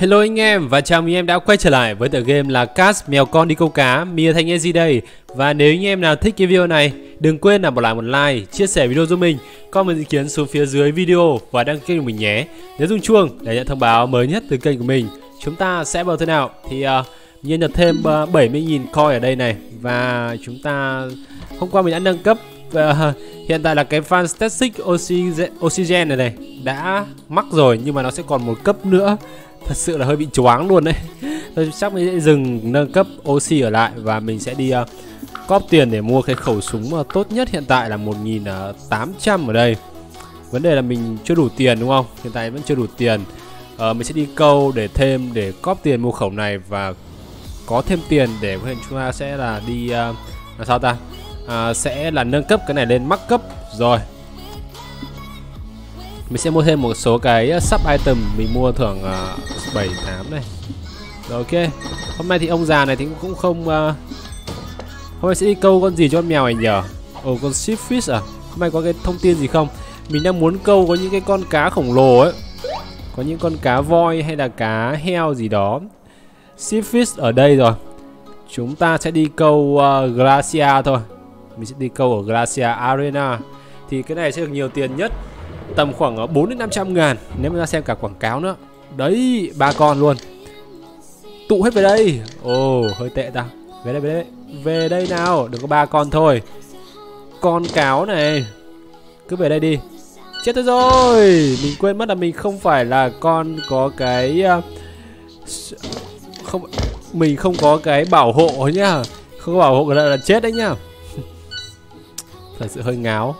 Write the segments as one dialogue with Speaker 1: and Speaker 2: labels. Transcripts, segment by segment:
Speaker 1: Hello anh em và chào mừng em đã quay trở lại với tựa game là Cast Mèo Con Đi Câu Cá. Mia Thanh Easy đây? Và nếu anh em nào thích cái video này Đừng quên là bỏ lại một like, chia sẻ video giúp mình Comment ý kiến xuống phía dưới video và đăng ký kênh của mình nhé. Nhớ rung chuông để nhận thông báo mới nhất từ kênh của mình Chúng ta sẽ vào thế nào? Thì uh, nhân nhập thêm à, uh, 70.000 coin ở đây này Và chúng ta hôm qua mình đã nâng cấp và hiện tại là cái Fantastic Oxygen, Oxygen này này đã mắc rồi nhưng mà nó sẽ còn một cấp nữa thật sự là hơi bị choáng luôn đấy. Tôi chắc mình sẽ dừng nâng cấp oxy ở lại và mình sẽ đi uh, cóp tiền để mua cái khẩu súng uh, tốt nhất hiện tại là 1800 ờ, ở đây. Vấn đề là mình chưa đủ tiền đúng không? Hiện tại vẫn chưa đủ tiền. Uh, mình sẽ đi câu để thêm để cóp tiền mua khẩu này và có thêm tiền để chúng ta sẽ là đi uh, là sao ta? Uh, sẽ là nâng cấp cái này lên mắc cấp. Rồi mình sẽ mua thêm một số cái uh, sub item mình mua thưởng uh, 7 8 này. Rồi ok. Hôm nay thì ông già này thì cũng không uh, hôm nay sẽ đi câu con gì cho con mèo này nhở ồ con ship fish à? Hôm nay có cái thông tin gì không? Mình đang muốn câu có những cái con cá khổng lồ ấy. Có những con cá voi hay là cá heo gì đó. Ship fish ở đây rồi. Chúng ta sẽ đi câu uh, glacia thôi. Mình sẽ đi câu ở glacia arena. Thì cái này sẽ được nhiều tiền nhất tầm khoảng ờ, 4 đến 500 ngàn nếu mà ra xem cả quảng cáo nữa. Đấy ba con luôn. Tụ hết về đây. Ồ oh, hơi tệ ta. Về đây về đây. Về đây nào đừng có ba con thôi. Con cáo này cứ về đây đi. Chết tôi rồi. Mình quên mất là mình không phải là con có cái ờ, không mình không có cái bảo hộ nhá. Không có bảo hộ là, là chết đấy nhá. Thật sự hơi ngáo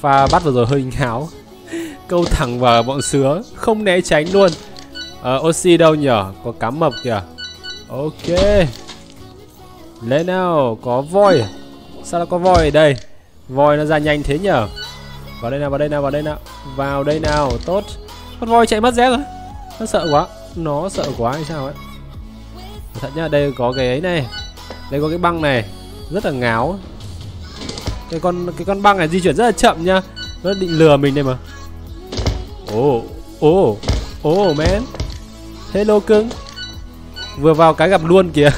Speaker 1: pha bắt vừa rồi hơi ngáo câu thẳng vào bọn sứa không né tránh luôn. À, oxy đâu nhở? Có cá mập kìa. Ok. Lên nào có voi? Sao lại có voi ở đây? Voi nó ra nhanh thế nhở? Vào đây nào vào đây nào vào đây nào. Vào đây nào tốt. Con voi chạy mất dép rồi. Nó sợ quá. Nó sợ quá hay sao ấy? Thật nhá đây có cái ấy này. Đây có cái băng này. Rất là ngáo cái con cái con băng này di chuyển rất là chậm nhá nó định lừa mình đây mà. Ồ ồ ồ man. Hello cưng. Vừa vào cái gặp luôn kìa.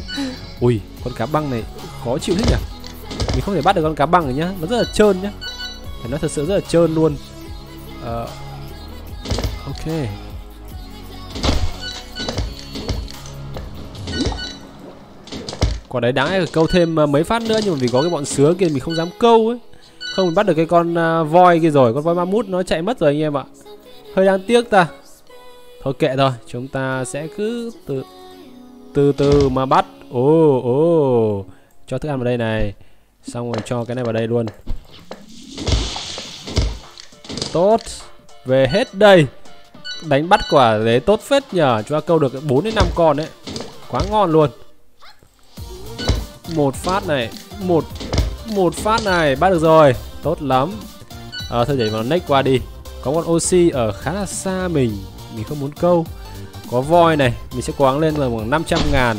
Speaker 1: Ui con cá băng này khó chịu thế nhỉ? Mình không thể bắt được con cá băng này nhá. Nó rất là trơn nhá. Nó thật sự rất là trơn luôn. Uh, ok. Quả đấy đáng câu thêm à, mấy phát nữa nhưng mà vì có cái bọn sứa kia mình không dám câu ấy. Không mình bắt được cái con uh, voi kia rồi con voi mamut nó chạy mất rồi anh em ạ. Hơi đáng tiếc ta. Thôi kệ thôi chúng ta sẽ cứ từ từ từ mà bắt. Ồ oh, ồ oh. cho thức ăn vào đây này. Xong rồi cho cái này vào đây luôn. Tốt. Về hết đây. Đánh bắt quả đấy tốt phết nhờ. Cho câu được 4 đến 5 con đấy quá ngon luôn một phát này một một phát này bắt được rồi. Tốt lắm. À, thôi để vào next qua đi. Có con oxy ở khá là xa mình. Mình không muốn câu. Có voi này mình sẽ quáng lên là khoảng 500 ngàn.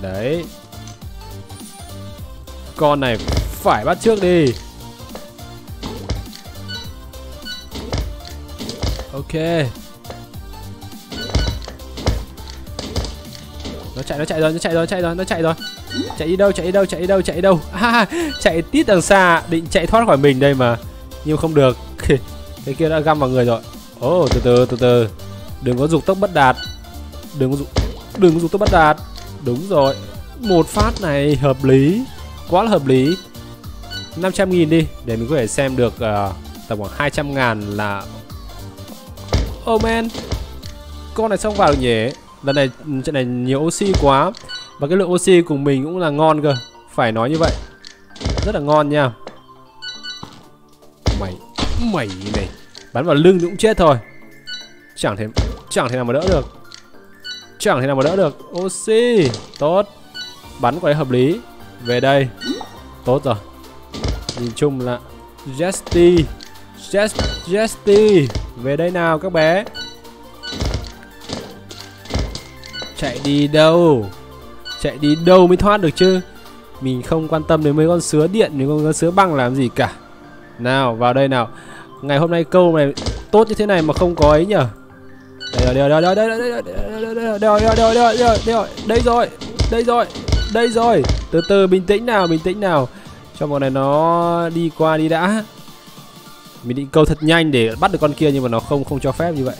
Speaker 1: Đấy. Con này phải bắt trước đi. Ok. Nó chạy nó chạy rồi nó chạy rồi nó chạy rồi nó chạy rồi. Chạy đi đâu chạy đi đâu chạy đi đâu chạy đi đâu. À, chạy tít đằng xa định chạy thoát khỏi mình đây mà. Nhưng không được. Cái kia đã găm vào người rồi. Ồ oh, từ từ từ từ. Đừng có dục tốc bất đạt. Đừng có dục đừng có dục tốc bất đạt. Đúng rồi. Một phát này hợp lý. Quá là hợp lý. 500 nghìn đi để mình có thể xem được uh, tầm khoảng 200 ngàn là. Oh man Con này xong vào được nhỉ? Lần này ừ, trận này nhiều oxy quá. Và cái lượng oxy của mình cũng là ngon cơ. Phải nói như vậy. Rất là ngon nha. Mày Mày này. Bắn vào lưng cũng chết thôi. Chẳng thể Chẳng thể nào mà đỡ được. Chẳng thể nào mà đỡ được. Oxy Tốt. Bắn quả đấy hợp lý. Về đây. Tốt rồi. Nhìn chung là Jesty. Jest, Jesty. Về đây nào các bé. Chạy đi đâu Chạy đi đâu mới thoát được chứ Mình không quan tâm đến mấy con sứa điện Mấy con sứa băng làm gì cả Nào vào đây nào Ngày hôm nay câu này tốt như thế này mà không có ấy nhở đây rồi đây rồi đây rồi đây rồi đây rồi đây rồi đây rồi đây rồi đây rồi đây rồi từ từ bình tĩnh nào bình tĩnh nào cho bọn này nó đi qua đi đã mình định câu thật nhanh để bắt được con kia nhưng mà nó không không cho phép như vậy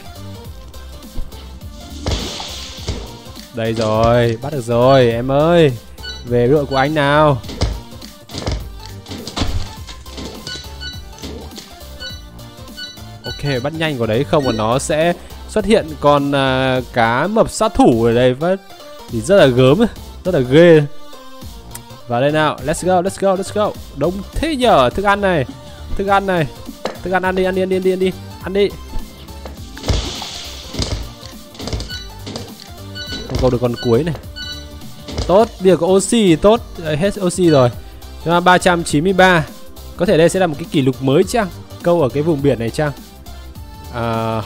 Speaker 1: đây rồi bắt được rồi em ơi. Về đội của anh nào? Ok bắt nhanh của đấy không mà nó sẽ xuất hiện con uh, cá mập sát thủ ở đây vẫn thì rất là gớm rất là ghê. Và đây nào let's go let's go let's go. Đông thế nhở thức ăn này thức ăn này thức ăn ăn đi ăn đi ăn đi ăn đi ăn đi ăn đi. Cầu câu được con cuối này. Tốt bây giờ có oxy tốt. Hết oxy rồi. Chúng ta 393 có thể đây sẽ là một cái kỷ lục mới chăng? Câu ở cái vùng biển này chăng? À,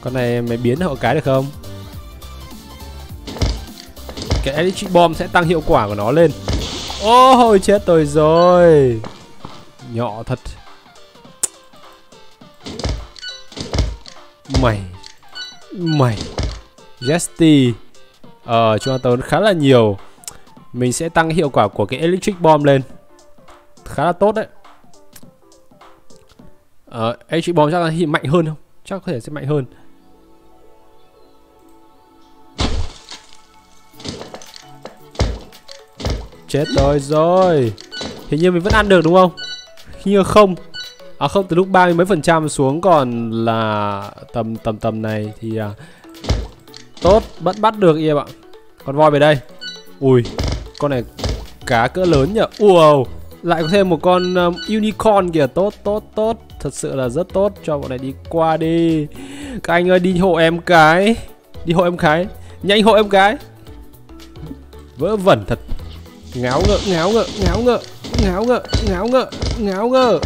Speaker 1: con này mày biến hậu cái được không? Cái electric bomb sẽ tăng hiệu quả của nó lên. Ô oh, chết tôi rồi. Nhỏ thật. Mày. Mày. Jesty Ờ chúng ta tốn khá là nhiều. Mình sẽ tăng hiệu quả của cái Electric Bomb lên. Khá là tốt đấy. Ờ Electric Bomb chắc là mạnh hơn không? Chắc có thể sẽ mạnh hơn. Chết rồi rồi. Hình như mình vẫn ăn được đúng không? Hình như không. À không, từ lúc 30 mấy phần trăm xuống còn là tầm tầm tầm này thì à, tốt, vẫn bắt được em ạ. Con voi về đây. Ui, con này cá cỡ lớn nhỉ. Wow, lại có thêm một con um, unicorn kìa, tốt tốt tốt, thật sự là rất tốt cho bọn này đi qua đi. Các anh ơi đi hộ em cái. Đi hộ em cái. Nhanh hộ em cái. Vỡ vẩn thật. Ngáo ngợ, ngáo ngợ, ngáo ngợ, ngáo ngợ, ngáo ngợ, ngáo ngợ.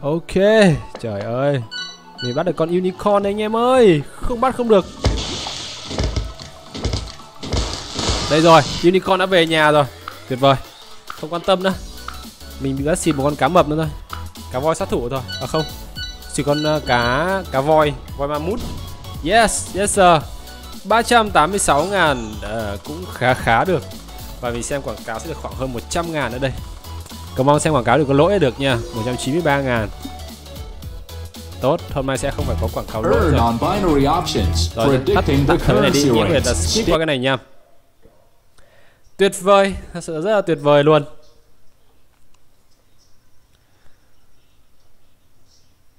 Speaker 1: Ok, trời ơi mình bắt được con unicorn đấy anh em ơi. Không bắt không được. Đây rồi, unicorn đã về nhà rồi. Tuyệt vời. Không quan tâm nữa. Mình đã xịt một con cá mập nữa thôi. Cá voi sát thủ thôi. À không Chỉ con uh, cá cá voi. Voi mammut Yes, yes sir. 386 ngàn uh, Cũng khá khá được. Và mình xem quảng cáo sẽ được khoảng hơn 100 ngàn nữa đây. Cầu mong xem quảng cáo được có lỗi được nha. 193 ngàn. Tốt, hôm nay sẽ không phải có quảng cáo lỗi rồi. Rồi, tắt tắt thứ này đi, những người ta skip qua cái này nha. Tuyệt vời, thật sự rất là tuyệt vời luôn.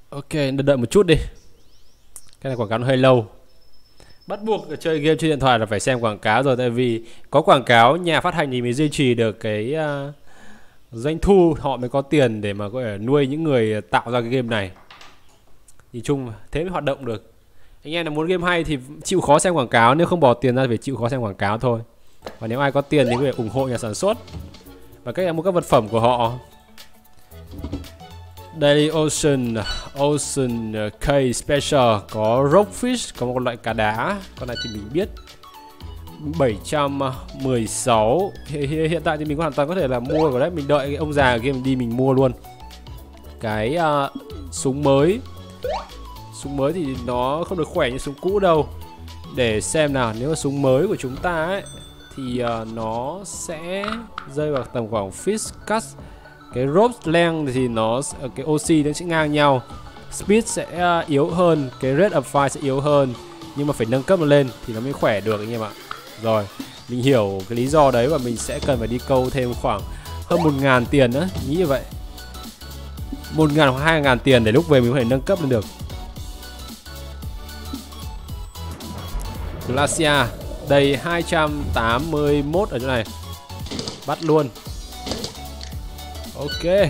Speaker 1: Ok, đợi một chút đi. Cái này quảng cáo nó hơi lâu. Bắt buộc chơi game trên điện thoại là phải xem quảng cáo rồi Tại vì có quảng cáo nhà phát hành thì mới duy trì được cái uh, doanh thu họ mới có tiền để mà có thể nuôi những người tạo ra cái game này nhìn chung thế mới hoạt động được. Anh em là muốn game hay thì chịu khó xem quảng cáo nếu không bỏ tiền ra thì phải chịu khó xem quảng cáo thôi. Và nếu ai có tiền thì có thể ủng hộ nhà sản xuất. Và cách mua các vật phẩm của họ. Daily Ocean Ocean K Special có rockfish có một loại cá đá. Con này thì mình biết. 716 hiện tại thì mình hoàn toàn có thể là mua rồi đấy. Mình đợi ông già game đi mình mua luôn. Cái uh, súng mới súng mới thì nó không được khỏe như súng cũ đâu. Để xem nào nếu mà súng mới của chúng ta ấy thì uh, nó sẽ rơi vào tầm khoảng fish cut. Cái rope length thì nó ờ, cái oxy nó sẽ ngang nhau. Speed sẽ uh, yếu hơn cái rate of fire sẽ yếu hơn. Nhưng mà phải nâng cấp lên thì nó mới khỏe được anh em ạ. Rồi, mình hiểu cái lý do đấy và mình sẽ cần phải đi câu thêm khoảng hơn một ngàn tiền nữa, nghĩ như vậy một ngàn hoặc hai ngàn tiền để lúc về mình có thể nâng cấp lên được. Glacia, đầy 281 ở chỗ này. Bắt luôn. Ok.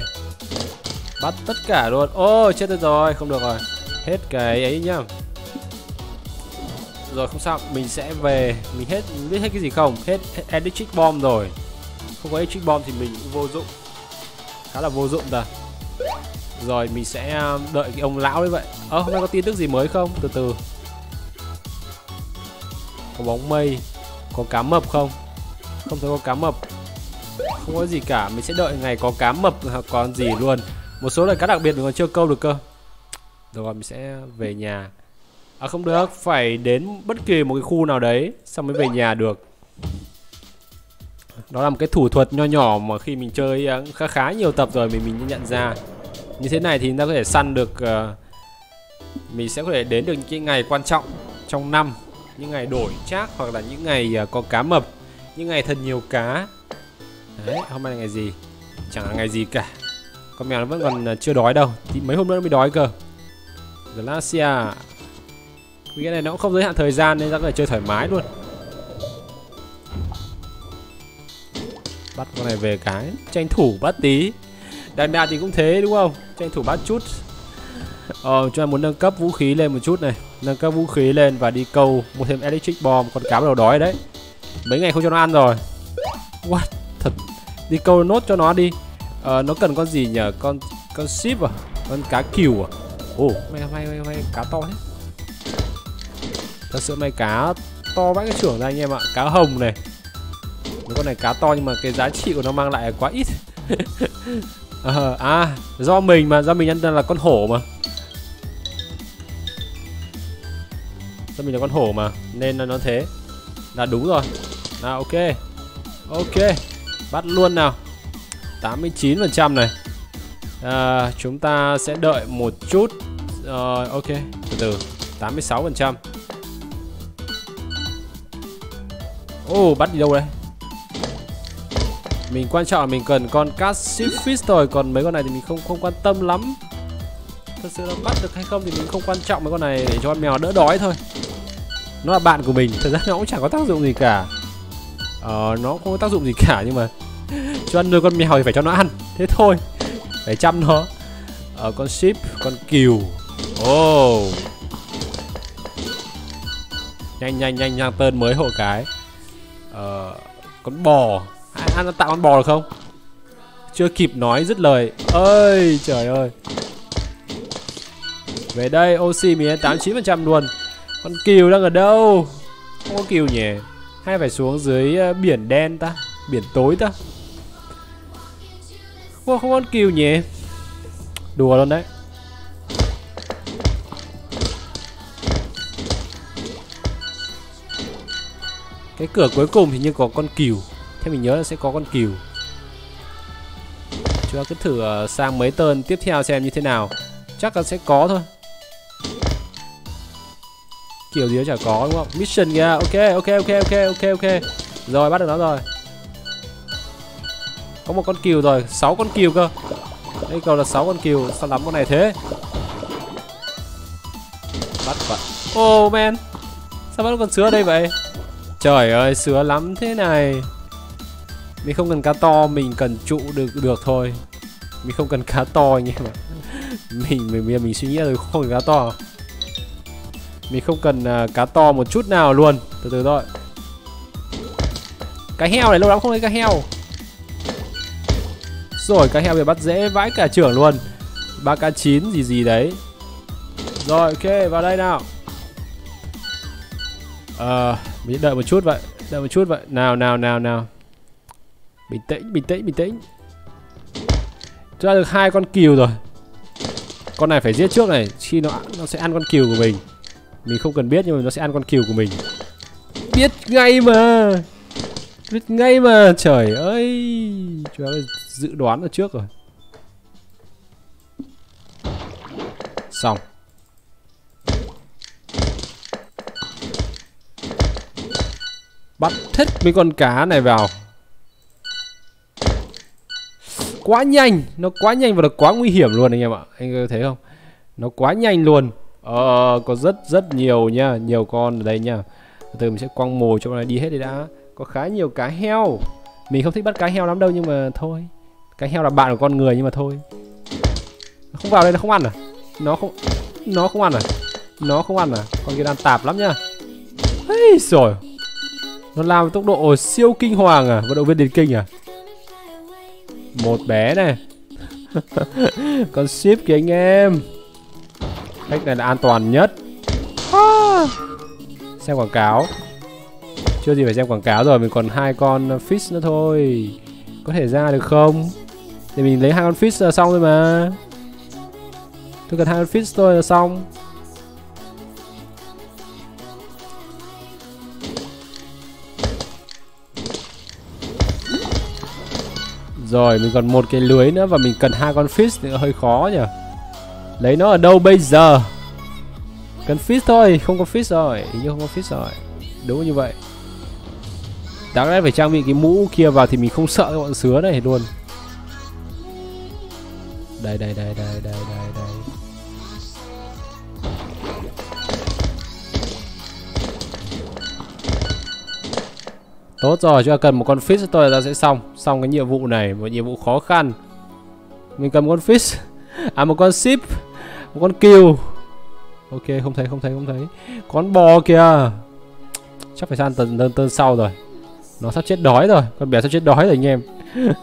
Speaker 1: Bắt tất cả luôn. Ô, oh, chết rồi, không được rồi. Hết cái ấy nhá rồi không sao mình sẽ về mình hết mình biết hết cái gì không hết, hết electric bomb rồi không có electric bomb thì mình cũng vô dụng khá là vô dụng ta rồi mình sẽ à, đợi cái ông lão đấy vậy. Ơ à, hôm nay có tin tức gì mới không? Từ từ. Có bóng mây có cá mập không? Không thấy có cá mập. Không có gì cả mình sẽ đợi ngày có cá mập hoặc còn gì luôn. Một số loại cá đặc biệt mình còn chưa câu được cơ. Rồi mình sẽ về nhà. À không được phải đến bất kỳ một cái khu nào đấy xong mới về nhà được. Đó là một cái thủ thuật nho nhỏ mà khi mình chơi à, khá khá nhiều tập rồi mình mình nhận ra như thế này thì chúng ta có thể săn được uh, mình sẽ có thể đến được những cái ngày quan trọng trong năm những ngày đổi trác hoặc là những ngày uh, có cá mập những ngày thật nhiều cá. Đấy hôm nay là ngày gì? Chẳng là ngày gì cả. Con mèo nó vẫn còn uh, chưa đói đâu. Thì mấy hôm nữa nó mới đói cơ. Glacia. Vì cái này nó cũng không giới hạn thời gian nên ta có thể chơi thoải mái luôn. Bắt con này về cái. Tranh thủ bắt tí. Đàn đà thì cũng thế đúng không? Tranh thủ bắt chút. Ờ chúng em muốn nâng cấp vũ khí lên một chút này. Nâng cấp vũ khí lên và đi câu Mua thêm electric bomb Con cá bắt đầu đói đấy. Mấy ngày không cho nó ăn rồi. What? Thật. Đi câu nốt cho nó đi. Ờ nó cần con gì nhờ Con con ship à? Con cá cừu à? Ồ, oh, may, may, may, may cá to thế. Thật sự may cá to vãi cái trưởng ra anh em ạ. Cá hồng này. Mấy con này cá to nhưng mà cái giá trị của nó mang lại quá ít. à, à, do mình mà, do mình ăn là con hổ mà. Do mình là con hổ mà Nên là nó thế. Là đúng rồi. Nào ok. Ok Bắt luôn nào. 89% này. À, Chúng ta sẽ đợi một chút. À, ok từ từ. 86 phần trăm. Oh, bắt đi đâu đây? Mình quan trọng là mình cần con cát thôi rồi còn mấy con này thì mình không không quan tâm lắm. Thật sự là bắt được hay không thì mình không quan trọng mấy con này để cho con mèo đỡ đói thôi. Nó là bạn của mình thật ra nó cũng chẳng có tác dụng gì cả. Ờ nó không có tác dụng gì cả nhưng mà cho ăn nuôi con mèo thì phải cho nó ăn. Thế thôi phải chăm nó. Ờ, con ship con cừu Ồ. Oh. Nhanh nhanh nhanh nhanh tên mới hộ cái. Ờ Con bò. À, anh ăn tạo con bò được không? Chưa kịp nói dứt lời. Ơi trời ơi. Về đây oxy mình 89% luôn. Con kiều đang ở đâu? Không có kiều nhỉ? Hay phải xuống dưới uh, biển đen ta? Biển tối ta? Không, không có con kiều nhỉ? Đùa luôn đấy. Cái cửa cuối cùng thì như có con cừu theo mình nhớ là sẽ có con cừu. Chúng ta cứ thử ờ, sang mấy tơn tiếp theo xem như thế nào. Chắc là sẽ có thôi. Kiểu gì đó chả có đúng không? Mission kìa. Ok ok ok ok ok ok. Rồi bắt được nó rồi. Có một con cừu rồi. 6 con cừu cơ. Đây cầu là 6 con cừu. Sao lắm con này thế? Bắt vậy Oh man Sao bắt con sứa ở đây vậy? Trời ơi, sứa lắm thế này. Mình không cần cá to, mình cần trụ được được thôi. Mình không cần cá to anh em ạ Mình, mình, mình, mình suy nghĩ rồi không cần cá to. Mình không cần uh, cá to một chút nào luôn. Từ từ thôi. Cá heo này lâu lắm không thấy cá heo. Rồi, cá heo bị bắt dễ vãi cả trưởng luôn. Ba k chín gì gì đấy. Rồi, ok, vào đây nào. Ờ, uh, mình đợi một chút vậy. Đợi một chút vậy. Nào nào nào nào. Bình tĩnh, bình tĩnh, bình tĩnh. Ra được hai con cừu rồi. Con này phải giết trước này Khi nó nó sẽ ăn con cừu của mình. Mình không cần biết nhưng mà nó sẽ ăn con cừu của mình. Biết ngay mà. Biết ngay mà. Trời ơi. Chúng ta dự đoán ở trước rồi. Xong. Bắt hết mấy con cá này vào. Quá nhanh Nó quá nhanh và nó quá nguy hiểm luôn anh em ạ. Anh thấy không? Nó quá nhanh luôn. Ờ có rất rất nhiều nha Nhiều con ở đây nha. Từ mình sẽ quăng mồi cho này đi hết đi đã. Có khá nhiều cá heo. Mình không thích bắt cá heo lắm đâu nhưng mà thôi. Cá heo là bạn của con người nhưng mà thôi. Nó không vào đây nó không ăn à? Nó không Nó không ăn à? Nó không ăn à? Con kia đang tạp lắm nha. Hey, rồi nó làm với tốc độ siêu kinh hoàng à? Vận động viên điền kinh à? Một bé này Con ship kìa anh em. Cách này là an toàn nhất. À. Xem quảng cáo. Chưa gì phải xem quảng cáo rồi, Mình còn hai con fish nữa thôi. Có thể ra được không? Thì mình lấy hai con fish là xong rồi mà. Tôi cần hai con fish thôi là xong. Rồi mình còn một cái lưới nữa và mình cần hai con fish nữa hơi khó nhỉ? Lấy nó ở đâu bây giờ? Cần fish thôi, không có fish rồi Hình như không có fish rồi. Đúng như vậy. Đáng lẽ phải trang bị cái mũ kia vào thì mình không sợ cái bọn sứa này luôn. Đây đây đây đây đây đây đây. Tốt rồi, chúng ta cần một con fish tôi là sẽ xong. Xong cái nhiệm vụ này, một nhiệm vụ khó khăn. Mình cần một con fish À một con ship Một con kill Ok, không thấy, không thấy, không thấy. Con bò kìa. Chắc phải sang tần, tần, tần sau rồi. Nó sắp chết đói rồi Con bé sắp chết đói rồi anh em.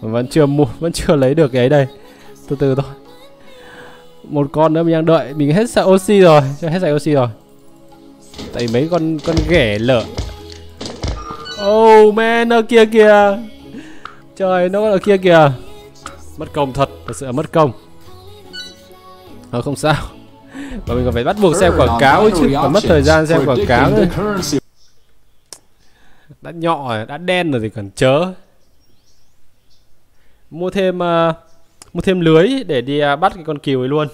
Speaker 1: Vẫn chưa mua, vẫn chưa lấy được cái ấy đây Từ từ thôi. Một con nữa mình đang đợi Mình hết sạch oxy rồi Hết sạch oxy rồi. Tại mấy con con ghẻ lợn Oh man, ở kia kìa. Trời, nó ở kia kìa. Mất công thật, thật sự là mất công. Ờ không sao. Và mình còn phải bắt buộc xem quảng cáo chứ Còn mất thời gian xem quảng cáo nữa Đã nhọ rồi, đã đen rồi thì còn chớ. Mua thêm uh, Mua thêm lưới để đi uh, bắt cái con kiều ấy luôn.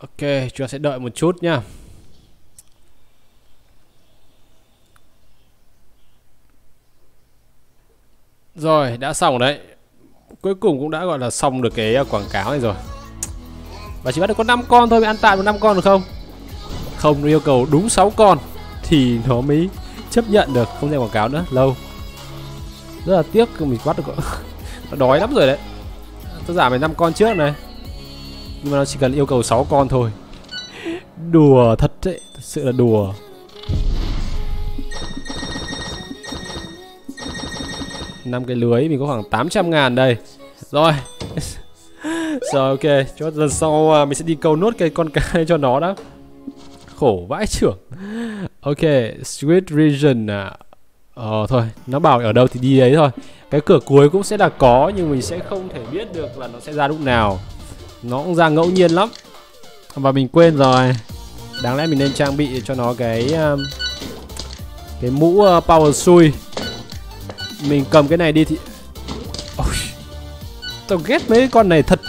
Speaker 1: Ok, chúng ta sẽ đợi một chút nha. Rồi, đã xong đấy. Cuối cùng cũng đã gọi là xong được cái à, quảng cáo này rồi. Và chỉ bắt được có 5 con thôi, bị ăn tạm được 5 con được không? Không, yêu cầu đúng 6 con thì nó mới chấp nhận được, không xem quảng cáo nữa, lâu. Rất là tiếc mình bắt được nó đói lắm rồi đấy. Tôi giảm về 5 con trước này nhưng mà nó chỉ cần yêu cầu 6 con thôi. Đùa thật đấy, Thật sự là đùa. Năm cái lưới mình có khoảng 800 ngàn đây. Rồi. Rồi, ok. Cho lần sau à, mình sẽ đi câu nốt cái con cái cho nó đó Khổ vãi trưởng Ok, sweet Region à. Ờ thôi, Nó bảo ở đâu thì đi đấy thôi. Cái cửa cuối cũng sẽ là có, Nhưng mình sẽ không thể biết được là nó sẽ ra lúc nào nó cũng ra ngẫu nhiên lắm. Và mình quên rồi. Đáng lẽ mình nên trang bị cho nó cái um, cái mũ uh, power xui mình cầm cái này đi thì Ôi, tao ghét mấy cái con này thật.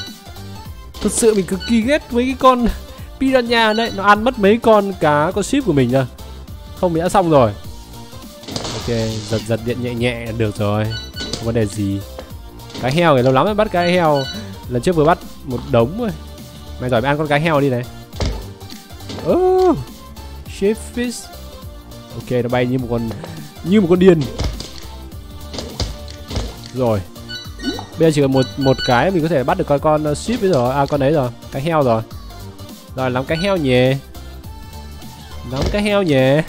Speaker 1: Thật sự mình cực kỳ ghét mấy cái con piranha đấy. Nó ăn mất mấy con cá con ship của mình rồi. Không thì đã xong rồi. Ok giật giật điện nhẹ nhẹ được rồi. Không vấn đề gì. Cái heo thì lâu lắm mới bắt cái heo lần trước vừa bắt một đống rồi. Mày giỏi mày ăn con cá heo đi này. Oh, fish. Ok nó bay như một con như một con điên. Rồi. Bây giờ chỉ cần một một cái mình có thể bắt được con con uh, ship rồi. À con đấy rồi cái heo rồi. Rồi làm cái heo nhỉ. Lắm cái heo nhỉ.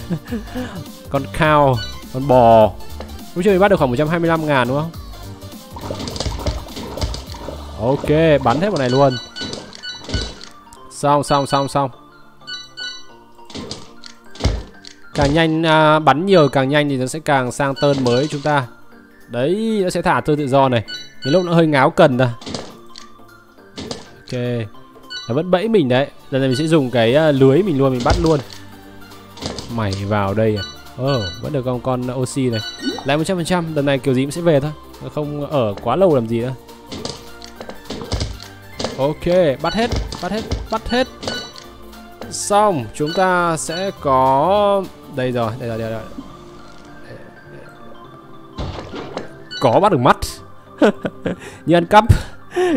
Speaker 1: Con cow con bò. Lúc trước mình bắt được khoảng 125 ngàn đúng không? Ok, bắn hết bọn này luôn. Xong, xong, xong, xong. Càng nhanh à, bắn nhiều càng nhanh thì nó sẽ càng sang tơn mới chúng ta. Đấy, nó sẽ thả tơn tự do này. Đến lúc nó hơi ngáo cần ra Ok. Nó vẫn bẫy mình đấy. Lần này mình sẽ dùng cái à, lưới mình luôn, mình bắt luôn. Mày vào đây à? Ồ, oh, vẫn được con con oxy này. Lại 100% Lần này kiểu gì cũng sẽ về thôi. Không ở quá lâu làm gì nữa. Ok, bắt hết, bắt hết, bắt hết. Xong, chúng ta sẽ có... Đây rồi, đây rồi, đây rồi. Có bắt được mắt. Như ăn cắp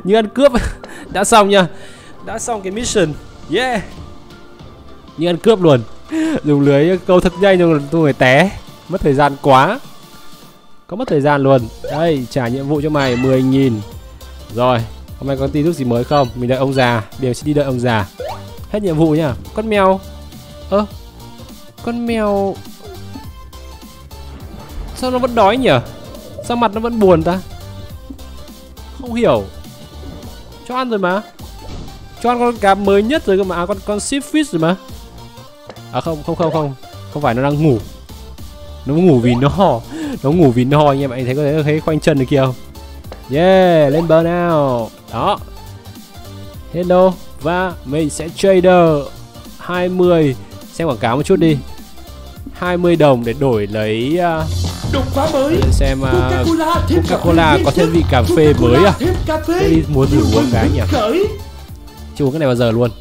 Speaker 1: Như ăn cướp. Đã xong nha. Đã xong cái mission. Yeah. Như ăn cướp luôn. Dùng lưới câu thật nhanh nhưng tôi người té. Mất thời gian quá. Có mất thời gian luôn. Đây, trả nhiệm vụ cho mày 10.000 Rồi, Hôm nay có tin tức gì mới không? Mình đợi ông già Đều sẽ đi đợi ông già. Hết nhiệm vụ nhá. Con mèo. Ơ à, Con mèo. Sao nó vẫn đói nhỉ? Sao mặt nó vẫn buồn ta? Không hiểu. Cho ăn rồi mà. Cho ăn con cá mới nhất rồi cơ mà. À con con ship fish rồi mà. À không không không không. Không phải nó đang ngủ. Nó ngủ vì no. Nó ngủ vì no anh em anh thấy có thấy khoanh chân được kia không? Yeah lên bờ nào đó. Hello và mình sẽ trader 20 xem quảng cáo một chút đi. 20 đồng để đổi lấy uh,
Speaker 2: đột phá mới.
Speaker 1: xem uh, Coca-Cola có thêm vị cà phê mới à? Tôi đi mua thử uống cái nhỉ? chưa uống cái này bao giờ luôn.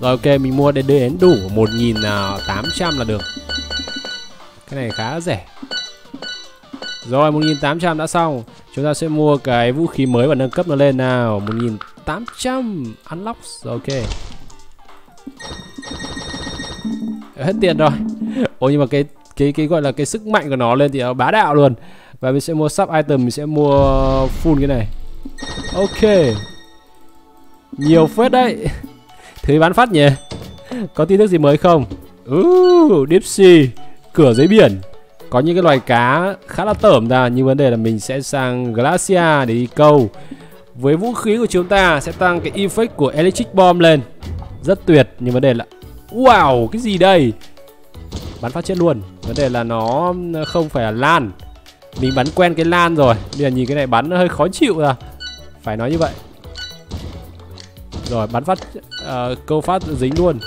Speaker 1: Rồi ok mình mua đến đến đủ 1.800 là được. Cái này khá rẻ. Rồi 1.800 đã xong Chúng ta sẽ mua cái vũ khí mới và nâng cấp nó lên nào. 1.800 Unlock. Ok. Hết tiền rồi. Ôi nhưng mà cái cái cái gọi là cái sức mạnh của nó lên thì nó bá đạo luôn. Và mình sẽ mua sub item Mình sẽ mua full cái này. Ok. Nhiều phết đấy. Thứ bán phát nhỉ? Có tin tức gì mới không? Uh, Deep Sea Cửa dưới biển có những cái loài cá khá là tởm ra nhưng vấn đề là mình sẽ sang Glacia để đi câu. Với vũ khí của chúng ta sẽ tăng cái effect của electric bomb lên. Rất tuyệt nhưng vấn đề là wow cái gì đây? Bắn phát chết luôn. Vấn đề là nó không phải là lan. Mình bắn quen cái lan rồi. Bây giờ nhìn cái này bắn nó hơi khó chịu ra phải nói như vậy. Rồi bắn phát uh, câu phát dính luôn.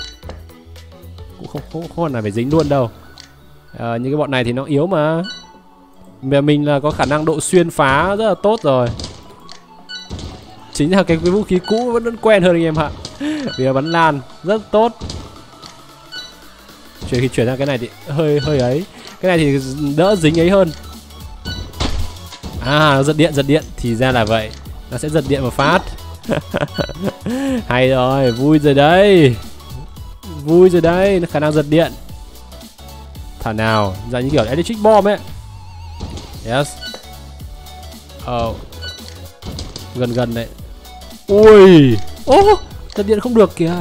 Speaker 1: Cũng không không không là phải dính luôn đâu à, những cái bọn này thì nó yếu mà. Mà mình là có khả năng độ xuyên phá rất là tốt rồi. Chính là cái, cái vũ khí cũ vẫn, vẫn quen hơn anh em ạ. Vì là bắn lan rất tốt. Chuyển khi chuyển sang cái này thì hơi hơi ấy. Cái này thì đỡ dính ấy hơn. À nó giật điện giật điện. Thì ra là vậy. Nó sẽ giật điện một phát. Hay rồi vui rồi đây vui rồi đây khả năng giật điện. Thả nào ra như kiểu electric bomb ấy. Yes. Oh Gần gần đấy. Ui. Ô oh, Thật điện không được kìa.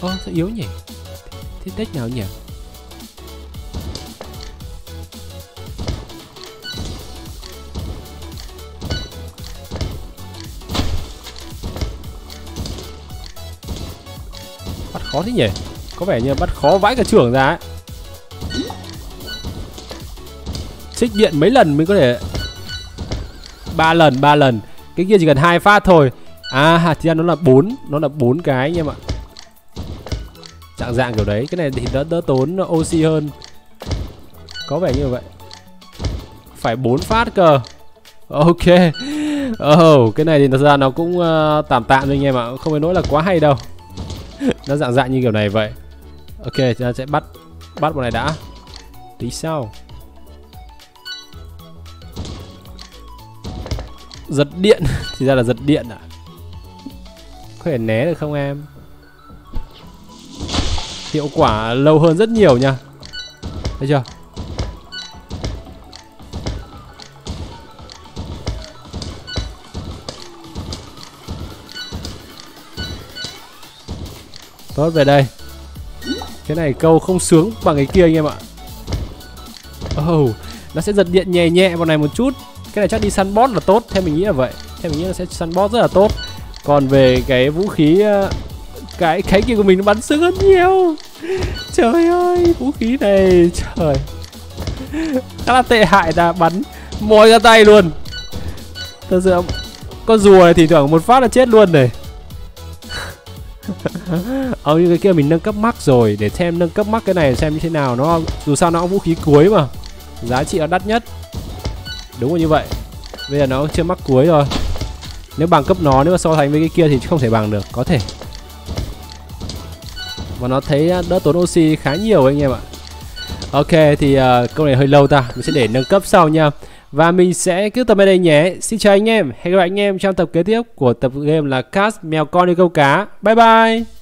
Speaker 1: Ô oh, sao yếu nhỉ? Thế deck nào nhỉ? Bắt khó thế nhỉ? Có vẻ như bắt khó vãi cả trưởng ra ấy. Xích điện mấy lần mới có thể ba lần ba lần. Cái kia chỉ cần hai phát thôi. À thì ra nó là bốn Nó là bốn cái anh em ạ. Dạng dạng kiểu đấy Cái này thì đỡ, đỡ tốn oxy hơn. Có vẻ như vậy. Phải bốn phát cơ. Ok. Oh, cái này thì thật ra nó cũng uh, tạm tạm thôi anh em ạ. Không phải nói là quá hay đâu. Nó dạng dạng như kiểu này vậy ok, chúng ta sẽ bắt bắt bọn này đã. Tí sau. Giật điện. Thì ra là giật điện à? Có thể né được không em? Hiệu quả lâu hơn rất nhiều nha. Thấy chưa? Tốt, về đây cái này câu không sướng bằng cái kia anh em ạ. Oh Nó sẽ giật điện nhẹ nhẹ vào này một chút. Cái này chắc đi săn boss là tốt, Theo mình nghĩ là vậy. Theo mình nghĩ là sẽ săn boss rất là tốt. Còn về cái vũ khí ờ, Cái cái kia của mình nó bắn sướng hơn nhiều. Trời ơi, Vũ khí này, Trời. Khá là tệ hại ta bắn Mồi ra tay luôn. Thật sự Con rùa này thì thoảng một phát là chết luôn này ờ như cái kia mình nâng cấp mắc rồi để xem nâng cấp mắc cái này xem như thế nào. Nó dù sao nó cũng vũ khí cuối mà. Giá trị nó đắt nhất. Đúng rồi như vậy. Bây giờ nó chưa mắc cuối rồi. Nếu bằng cấp nó nếu mà so sánh với cái kia thì không thể bằng được có thể. Và nó thấy à, đỡ tốn oxy khá nhiều anh em ạ. Ok thì uh, câu này hơi lâu ta. Mình sẽ để nâng cấp sau nha và mình sẽ cứ tập ở đây nhé. Xin chào anh em. Hẹn gặp lại anh em trong tập kế tiếp của tập game là Cast Mèo Con đi câu cá. Bye bye.